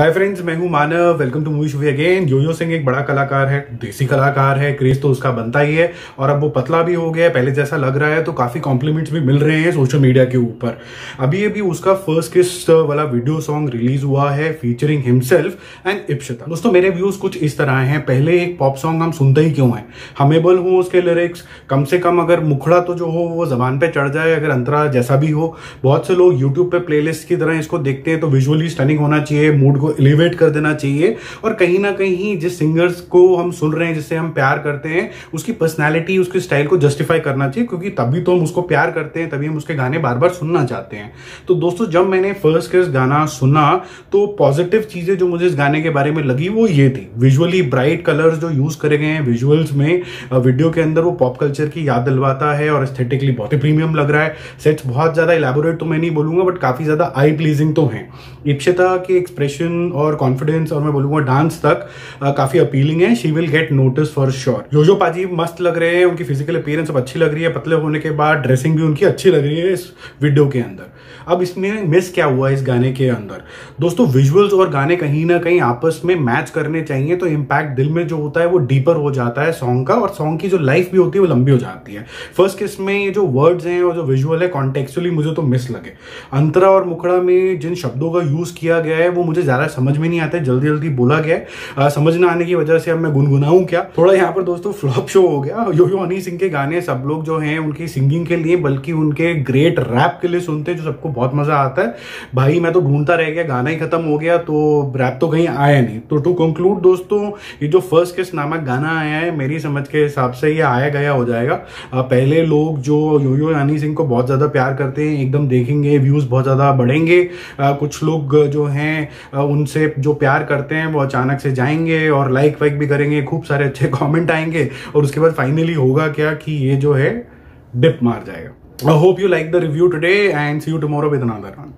हाय friends मैं हूँ Manav. Welcome to movie shoovy again yo yo Singh एक बड़ा कलाकार है, देसी कलाकार है. क्रेज तो उसका बनता ही है. और अब वो पतला भी हो गया है. पहले जैसा लग रहा है तो काफ़ी कॉम्प्लीमेंट्स भी मिल रहे हैं सोशल मीडिया के ऊपर. अभी अभी उसका फ़र्स्ट किस वाला वीडियो सॉन्ग रिलीज़ हुआ है फीचरिंग हिमसेल्फ एंड इप्शिता दोस्तों, मेरे व्यूज़ कुछ इस तरह हैं. पहले एक पॉप सॉन्ग हम सुनते ही क्यों है? हमेबल हो उसके लिरिक्स कम से कम अगर मुखड़ा तो जो हो, वो जबान पे चढ़ जाए, अगर अंतरा जैसा भी हो. बहुत से लोग यूट्यूब पे प्लेलिस्ट की तरह इसको देखते हैं तो विजुअली स्टनिंग होना चाहिए मूड को एलिवेट कर देना चाहिए। और कहीं ना कहीं जिस सिंगर्स को हम सुन रहे हैं, जिससे हम प्यार करते हैं, उसकी पर्सनैलिटी उसके स्टाइल को जस्टिफाई करना चाहिए, क्योंकि तभी तो हम उसको प्यार करते हैं, तभी हम उसके गाने बार बार सुनना चाहते हैं। तो दोस्तों, जब मैंने फ़र्स्ट किस गाना सुना तो पॉजिटिव चीज़ें जो मुझे इस गाने के बारे में लगी, वो ये थी। विजुअली ब्राइट कलर्स जो यूज़ करे गए हैं विजुअल्स में वीडियो के अंदर वो पॉप कल्चर की याद दिलवाता है और एस्थेटिकली बहुत ही प्रीमियम लग रहा है। सेट्स बहुत ज़्यादा इलेबोरेट तो मैं नहीं बोलूँगा बट काफ़ी ज़्यादा आई प्लीजिंग तो है। इप्सिता के एक्सप्रेशन और कॉन्फिडेंस और मैं बोलूँगा डांस तक काफ़ी अपीलिंग है। She will get notice for sure योजो पाजी मस्त लग रहे हैं, उनकी फ़िज़िकल अपीयरेंस अब अच्छी लग रही है। पतले होने के बाद ड्रेसिंग भी उनकी अच्छी लग रही है इस वीडियो के अंदर। अब इसमें मिस क्या हुआ इस गाने के अंदर? दोस्तों विजुअल्स और गाने कहीं ना कहीं आपस में मैच करने चाहिए तो इम्पैक्ट दिल में जो होता है वो डीपर हो जाता है सॉन्ग का, और सॉन्ग की जो लाइफ भी होती है वो लंबी हो जाती है। फ़र्स्ट किसमें ये जो वर्ड्स हैं और जो विजुअल है कॉन्टेक्चुअली मुझे तो मिस लगे। अंतरा और मुखड़ा में जिन शब्दों का यूज़ किया गया है, वो मुझे ज़्यादा समझ में नहीं आता है जल्दी जल्दी बोला गया है। समझ ना आने की वजह से अब मैं गुनगुनाऊं क्या? थोड़ा यहाँ पर दोस्तों फ्लॉप शो हो गया। यो यो हनी सिंह के गाने सब लोग जो हैं, उनकी सिंगिंग के लिए, बल्कि उनके ग्रेट रैप के लिए सुनते हैं, जो सबको बहुत मज़ा आता है। भाई, मैं तो ढूंढता रह गया, गाना ही खत्म हो गया तो रैप तो कहीं आया नहीं। तो टू कंक्लूड दोस्तों, ये जो फ़र्स्ट किस नामक गाना आया है, मेरी समझ के हिसाब से ये आया गया हो जाएगा। पहले लोग जो यो यो हनी सिंह को बहुत ज़्यादा प्यार करते हैं, एकदम देखेंगे व्यूज़ बहुत ज़्यादा बढ़ेंगे। कुछ लोग जो हैं उनसे जो प्यार करते हैं, वो अचानक से जाएँगे और लाइक वाइक भी करेंगे, खूब सारे अच्छे कमेंट आएँगे और उसके बाद फाइनली होगा क्या कि ये जो है डिप मार जाएगा। I hope you like the review today and see you tomorrow with another one